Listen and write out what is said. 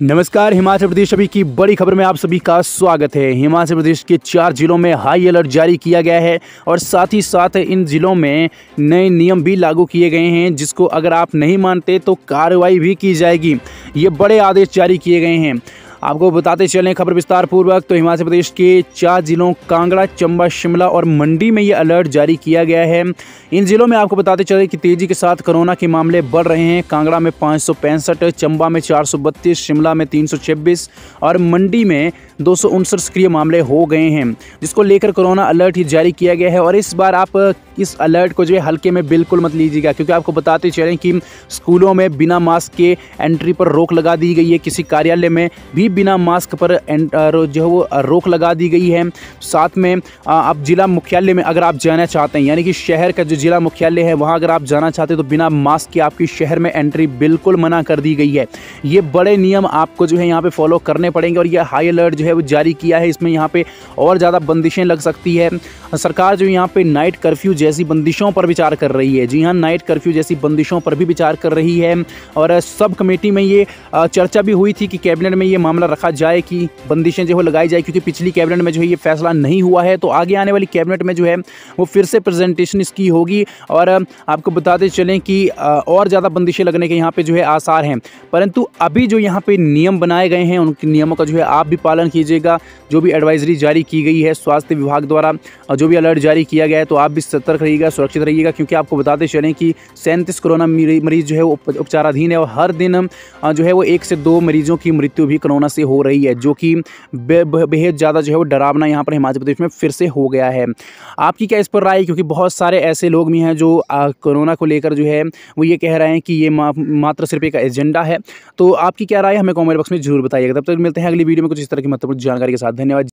नमस्कार, हिमाचल प्रदेश अभी की बड़ी खबर में आप सभी का स्वागत है। हिमाचल प्रदेश के चार जिलों में हाई अलर्ट जारी किया गया है और साथ ही साथ इन जिलों में नए नियम भी लागू किए गए हैं, जिसको अगर आप नहीं मानते तो कार्रवाई भी की जाएगी। ये बड़े आदेश जारी किए गए हैं। आपको बताते चलें खबर विस्तार पूर्वक तो हिमाचल प्रदेश के चार जिलों कांगड़ा, चंबा, शिमला और मंडी में ये अलर्ट जारी किया गया है। इन जिलों में आपको बताते चले कि तेज़ी के साथ कोरोना के मामले बढ़ रहे हैं। कांगड़ा में पाँच सौ पैंसठ, चंबा में चार सौ बत्तीस, शिमला में तीन सौ छब्बीस और मंडी में दो सौ उनसठ सक्रिय मामले हो गए हैं, जिसको लेकर कोरोना अलर्ट ही जारी किया गया है। और इस बार आप इस अलर्ट को जो है हल्के में बिल्कुल मत लीजिएगा, क्योंकि आपको बताते चलें कि स्कूलों में बिना मास्क के एंट्री पर रोक लगा दी गई है। किसी कार्यालय में भी बिना मास्क पर जो है वो रोक लगा दी गई है। साथ में आप जिला मुख्यालय में अगर आप जाना चाहते हैं, यानी कि शहर का जो जिला मुख्यालय है, वहाँ अगर आप जाना चाहते हैं तो बिना मास्क के आपकी शहर में एंट्री बिल्कुल मना कर दी गई है। ये बड़े नियम आपको जो है यहाँ पे फॉलो करने पड़ेंगे और ये हाई अलर्ट जो है वो जारी किया है। इसमें यहाँ पे और ज़्यादा बंदिशें लग सकती है। सरकार जो यहाँ पे नाइट कर्फ्यू जैसी बंदिशों पर विचार कर रही है। जी हाँ नाइट कर्फ्यू जैसी बंदिशों पर भी विचार कर रही है। और सब कमेटी में ये चर्चा भी हुई थी कि कैबिनेट में ये मामला रखा जाए कि बंदिशें जो है लगाई जाए, क्योंकि पिछली कैबिनेट में जो है ये फैसला नहीं हुआ है तो आगे आने वाली कैबिनेट में जो है वो फिर से प्रेजेंटेशन इसकी होगी। और आपको बताते चलें कि और ज़्यादा बंदिशें लगने के यहाँ पर जो है आसार हैं। परंतु अभी जो यहाँ पर नियम बनाए गए हैं, उनके नियमों का जो है आप भी पालन कीजिएगा। जो भी एडवाइजरी जारी की गई है, स्वास्थ्य विभाग द्वारा जो भी अलर्ट जारी किया गया है तो आप भी सतर्क रहिएगा, सुरक्षित रहिएगा, क्योंकि आपको बताते चलें कि सैंतीस कोरोना मरीज़ जो है वो उपचाराधीन है और हर दिन जो है वो एक से दो मरीजों की मृत्यु भी कोरोना से हो रही है, जो कि बेहद ज़्यादा जो है वो डरावना यहाँ पर हिमाचल प्रदेश में फिर से हो गया है। आपकी क्या इस पर राय क्योंकि बहुत सारे ऐसे लोग भी हैं जो कोरोना को लेकर जो है वो ये कह रहे हैं कि ये मात्र सिर्फ़ एक एजेंडा है। तो आपकी क्या राय हमें कॉमेंट बॉक्स में ज़रूर बताइएगा। तब तक मिलते हैं अगली वीडियो में कुछ इस तरह की महत्वपूर्ण जानकारी के साथ। धन्यवाद।